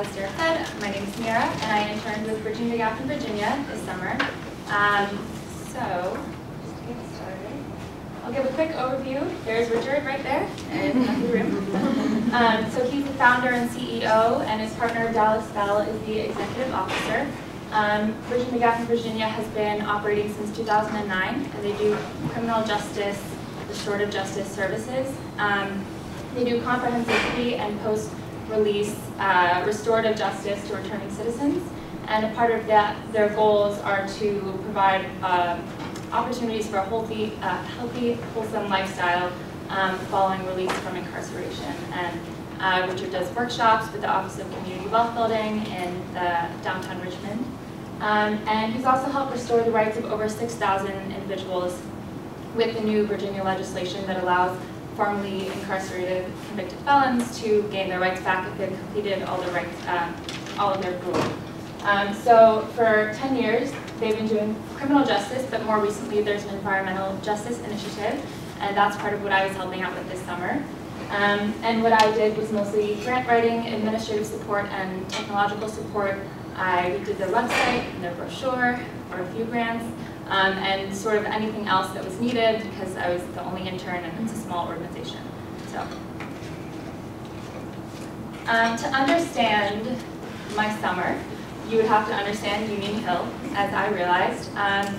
as said, my name is Mira, and I interned with Virginia Gap in Virginia this summer. Um, so, just to get started, I'll give a quick overview. There's Richard right there in the room. um, so he's the founder and CEO, and his partner Dallas Bell is the executive officer. Um, Virginia Gap in Virginia has been operating since 2009, and they do criminal justice, restorative justice services. Um, they do comprehensive pre and post release uh, restorative justice to returning citizens. And a part of that, their goals are to provide uh, opportunities for a healthy, uh, healthy wholesome lifestyle um, following release from incarceration. And uh, Richard does workshops with the Office of Community Wealth Building in the downtown Richmond. Um, and he's also helped restore the rights of over 6,000 individuals with the new Virginia legislation that allows formerly incarcerated convicted felons to gain their rights back if they've completed all their rights, um, all of their parole. Um, so for 10 years, they've been doing criminal justice, but more recently there's an environmental justice initiative, and that's part of what I was helping out with this summer. Um, and what I did was mostly grant writing, administrative support, and technological support. I did their website and their brochure, or a few grants, um, and sort of anything else that was needed because I was the only intern and it's a small organization. So, um, to understand my summer, you would have to understand Union Hill, as I realized. Um,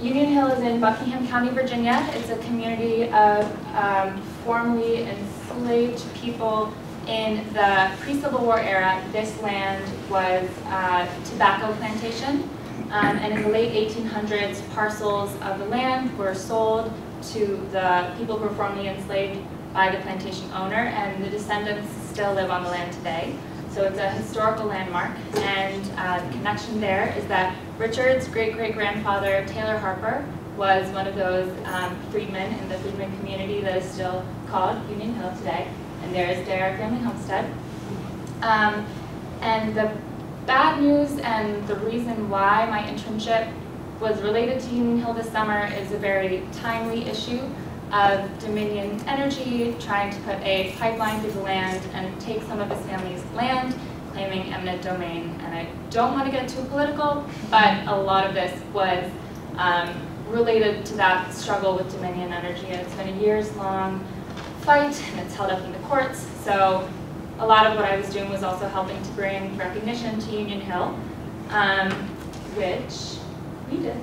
Union Hill is in Buckingham County, Virginia. It's a community of um, formerly enslaved people in the pre-Civil War era. This land was uh, tobacco plantation. Um, and in the late 1800s, parcels of the land were sold to the people who were formerly enslaved by the plantation owner, and the descendants still live on the land today. So it's a historical landmark, and uh, the connection there is that Richard's great-great-grandfather, Taylor Harper, was one of those um, freedmen in the freedmen community that is still called Union Hill today, and there is their family homestead. Um, and the bad news and the reason why my internship was related to Union Hill this summer is a very timely issue of Dominion Energy trying to put a pipeline through the land and take some of his family's land, claiming eminent domain. And I don't want to get too political, but a lot of this was um, related to that struggle with Dominion Energy. And it's been a years-long fight, and it's held up in the courts. So a lot of what I was doing was also helping to bring recognition to Union Hill, um, which we did.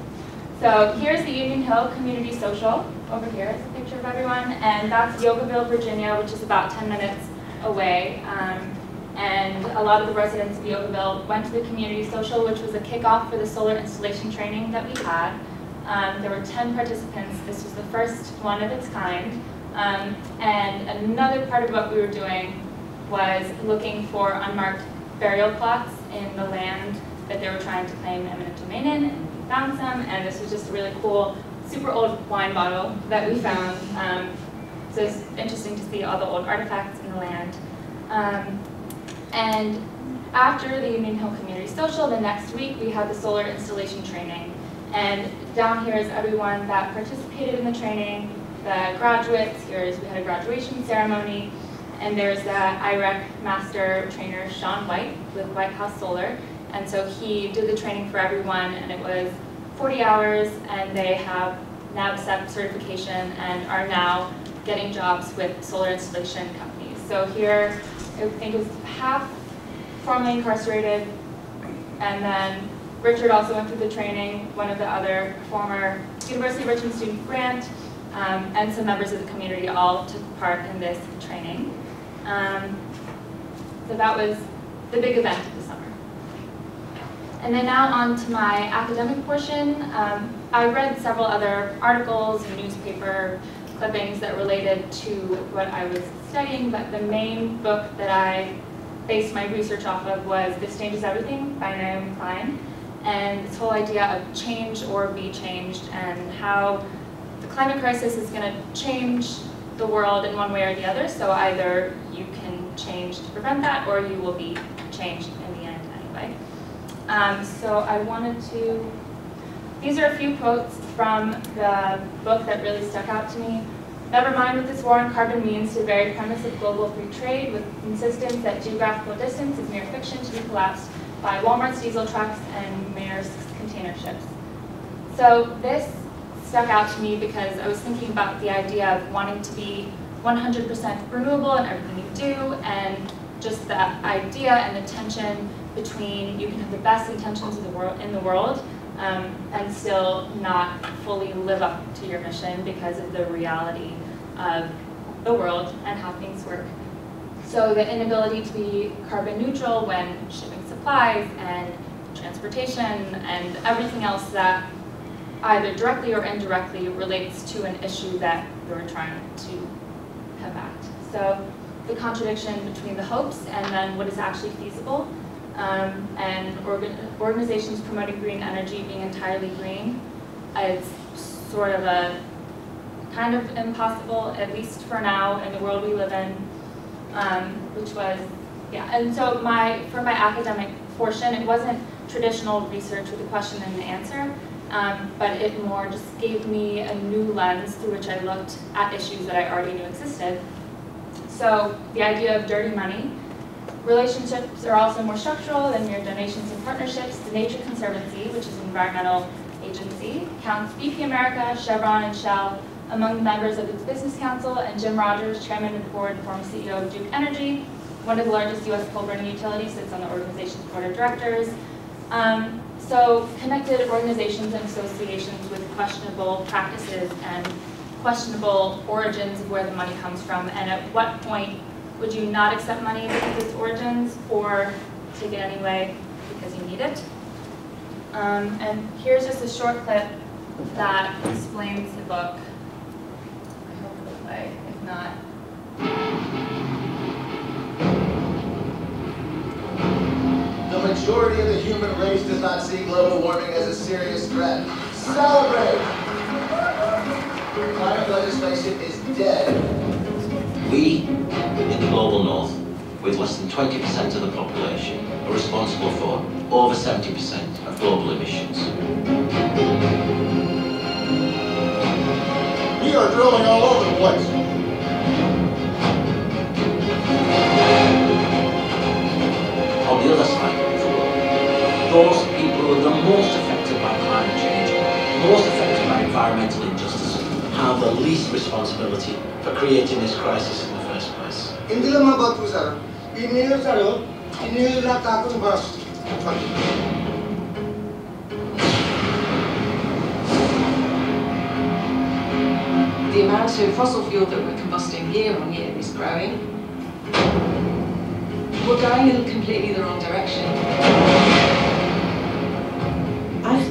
So here's the Union Hill Community Social. Over here is a picture of everyone, and that's Yogaville, Virginia, which is about 10 minutes away. Um, and a lot of the residents of Yogaville went to the Community Social, which was a kickoff for the solar installation training that we had. Um, there were 10 participants. This was the first one of its kind. Um, and another part of what we were doing was looking for unmarked burial plots in the land that they were trying to claim eminent domain in, and we found some, and this was just a really cool, super old wine bottle that we found. Um, so it's interesting to see all the old artifacts in the land. Um, and after the Union Hill Community Social, the next week we had the solar installation training. And down here is everyone that participated in the training, the graduates, here's, we had a graduation ceremony, and there's the IREC master trainer, Sean White, with White House Solar. And so he did the training for everyone, and it was 40 hours, and they have NABCEP certification and are now getting jobs with solar installation companies. So here, I think it was half formerly incarcerated, and then Richard also went through the training, one of the other former University of Richmond student, Grant, um, and some members of the community all took part in this training. Um, so that was the big event of the summer. And then now on to my academic portion. Um, I read several other articles and newspaper clippings that related to what I was studying, but the main book that I based my research off of was This Changes Everything by Naomi Klein. And this whole idea of change or be changed and how the climate crisis is going to change the world in one way or the other. So either you can change to prevent that or you will be changed in the end anyway. Um, so I wanted to, these are a few quotes from the book that really stuck out to me. Never mind what this war on carbon means to the very premise of global free trade with insistence that geographical distance is mere fiction to be collapsed by Walmart's diesel trucks and Maersk's container ships. So this stuck out to me because I was thinking about the idea of wanting to be 100% renewable in everything you do and just that idea and the tension between you can have the best intentions in the world, in the world um, and still not fully live up to your mission because of the reality of the world and how things work. So the inability to be carbon neutral when shipping supplies and transportation and everything else that either directly or indirectly relates to an issue that you're trying to combat. So the contradiction between the hopes and then what is actually feasible um, and organ organizations promoting green energy being entirely green is sort of a kind of impossible, at least for now, in the world we live in, um, which was, yeah, and so my, for my academic portion, it wasn't traditional research with a question and an answer, um, but it more just gave me a new lens through which I looked at issues that I already knew existed. So the idea of dirty money Relationships are also more structural than mere donations and partnerships. The Nature Conservancy, which is an environmental agency, counts BP America, Chevron, and Shell among the members of its business council, and Jim Rogers, chairman of the board and former CEO of Duke Energy, one of the largest U.S. coal-burning utilities, sits on the organization's board of directors. Um, so connected organizations and associations with questionable practices and questionable origins of where the money comes from, and at what point would you not accept money because of its origins or take it anyway because you need it? Um, and here's just a short clip that explains the book. I hope it'll play, if not. Majority of the human race does not see global warming as a serious threat. Celebrate! Climate legislation is dead we, in the global north, with less than 20% of the population, are responsible for over 70% of global emissions. We are drilling all over the place. Those people who are the most affected by climate change, most affected by environmental injustice, have the least responsibility for creating this crisis in the first place. Hindi lang mabato sir. Inil saro, inil na takong bas. The amount of fossil fuel that we're combusting year on year is growing. We're going in completely the wrong direction.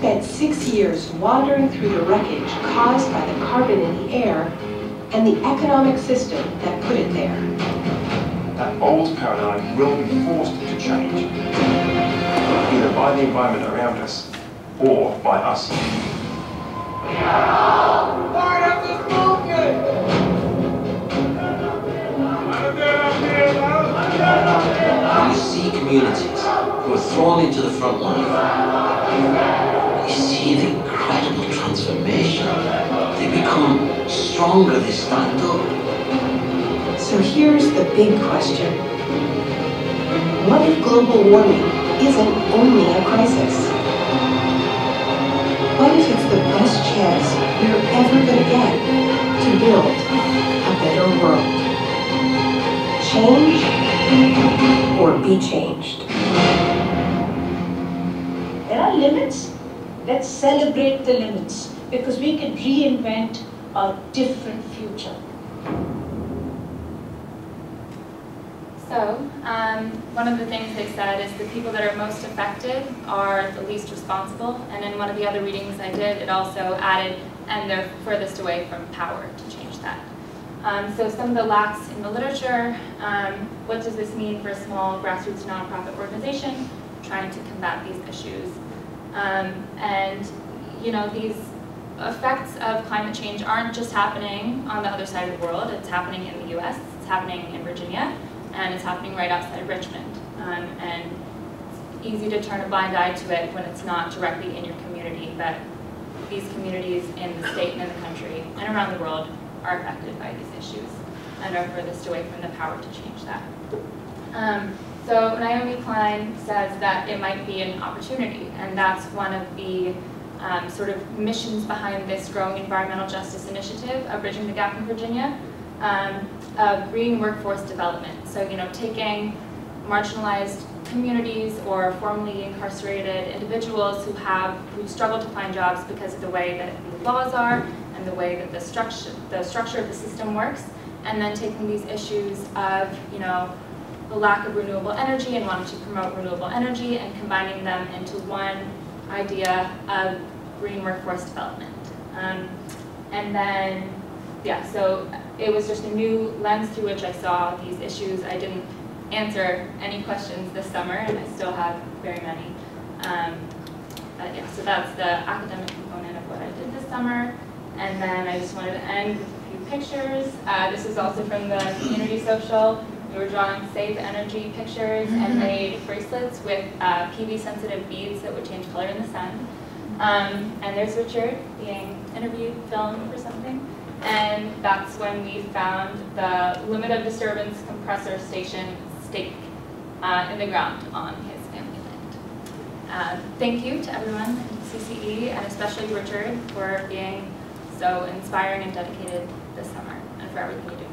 I've spent six years wandering through the wreckage caused by the carbon in the air and the economic system that put it there. That old paradigm will be forced to change, either by the environment around us or by us. Part of this movement! When you see communities who are thrown into the front line, you see the incredible transformation. They become stronger, they stand up. So here's the big question. What if global warming isn't only a crisis? What if it's the best chance we're ever going to get to build a better world? Change or be changed? There are limits. Let's celebrate the limits because we can reinvent a different future. So, um, one of the things they said is the people that are most affected are the least responsible. And in one of the other readings I did, it also added, and they're furthest away from power to change that. Um, so some of the lacks in the literature, um, what does this mean for a small grassroots nonprofit organization trying to combat these issues? Um, and, you know, these effects of climate change aren't just happening on the other side of the world, it's happening in the US, it's happening in Virginia, and it's happening right outside of Richmond. Um, and it's easy to turn a blind eye to it when it's not directly in your community, but these communities in the state and in the country and around the world are affected by these issues and are furthest away from the power to change that. Um, so Naomi Klein says that it might be an opportunity, and that's one of the um, sort of missions behind this growing environmental justice initiative of Bridging the Gap in Virginia, um, of green workforce development. So, you know, taking marginalized communities or formerly incarcerated individuals who have, who struggle to find jobs because of the way that the laws are and the way that the structure, the structure of the system works, and then taking these issues of, you know, the lack of renewable energy and wanting to promote renewable energy and combining them into one idea of green workforce development. Um, and then, yeah, so it was just a new lens through which I saw these issues. I didn't answer any questions this summer, and I still have very many. Um, but yeah, so that's the academic component of what I did this summer. And then I just wanted to end with a few pictures. Uh, this is also from the community social. We were drawing safe energy pictures and made bracelets with uh, PV sensitive beads that would change color in the sun. Um, and there's Richard being interviewed, filmed for something. And that's when we found the limit of disturbance compressor station stake uh, in the ground on his family land. Uh, thank you to everyone in CCE and especially Richard for being so inspiring and dedicated this summer and for everything you do.